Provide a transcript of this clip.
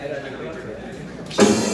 I don't know.